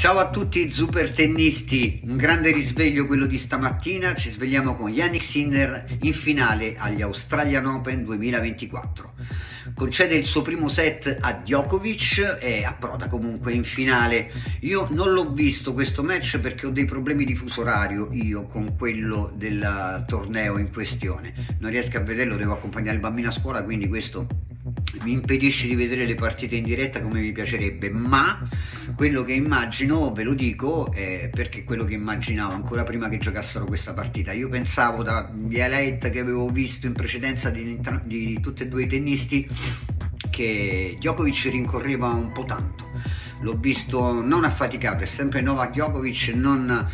Ciao a tutti super tennisti, un grande risveglio quello di stamattina, ci svegliamo con Yannick Sinner in finale agli Australian Open 2024. Concede il suo primo set a Djokovic e approda comunque in finale. Io non l'ho visto questo match perché ho dei problemi di fuso orario io con quello del torneo in questione. Non riesco a vederlo, devo accompagnare il bambino a scuola, quindi questo mi impedisce di vedere le partite in diretta come mi piacerebbe, ma quello che immagino, ve lo dico, è perché quello che immaginavo ancora prima che giocassero questa partita. Io pensavo dagli highlight che avevo visto in precedenza di, di tutti e due i tennisti che Djokovic rincorreva un po' tanto. L'ho visto non affaticato, è sempre Novak Djokovic, non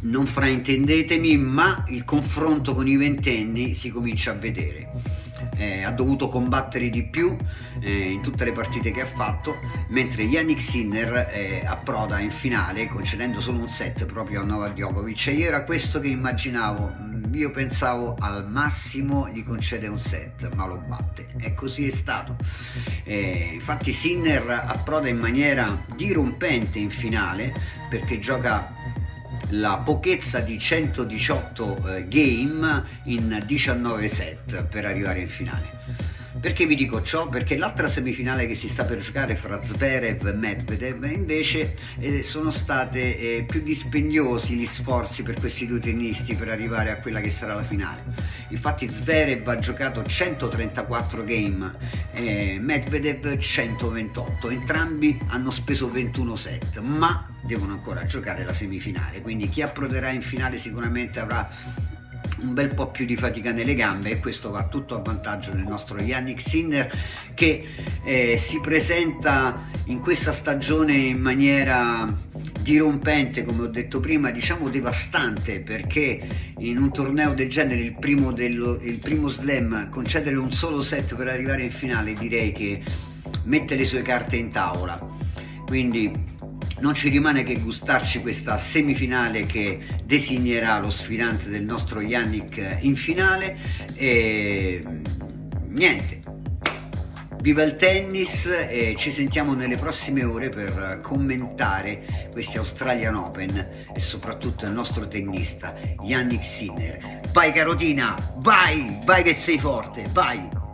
non fraintendetemi, ma il confronto con i ventenni si comincia a vedere eh, ha dovuto combattere di più eh, in tutte le partite che ha fatto, mentre Yannick Sinner eh, approda in finale concedendo solo un set proprio a Novak Djokovic. E io era questo che immaginavo, mm, io pensavo al massimo gli concede un set ma lo batte. E così è stato. Eh, infatti Sinner approda in maniera dirompente in finale perché gioca la pochezza di 118 eh, game in 19 set per arrivare in finale. Perché vi dico ciò? Perché l'altra semifinale che si sta per giocare fra Zverev e Medvedev invece eh, sono state eh, più dispendiosi gli sforzi per questi due tennisti per arrivare a quella che sarà la finale. Infatti Zverev ha giocato 134 game e Medvedev 128, entrambi hanno speso 21 set, ma devono ancora giocare la semifinale, quindi chi approderà in finale sicuramente avrà un bel po' più di fatica nelle gambe e questo va tutto a vantaggio del nostro Yannick Sinner che eh, si presenta in questa stagione in maniera dirompente come ho detto prima diciamo devastante perché in un torneo del genere il primo, dello, il primo slam concedere un solo set per arrivare in finale direi che mette le sue carte in tavola. Quindi non ci rimane che gustarci questa semifinale che designerà lo sfidante del nostro Yannick in finale. E niente. Viva il tennis e ci sentiamo nelle prossime ore per commentare questi Australian Open e soprattutto il nostro tennista Yannick Sinner. Vai carotina! Vai! Vai che sei forte! Vai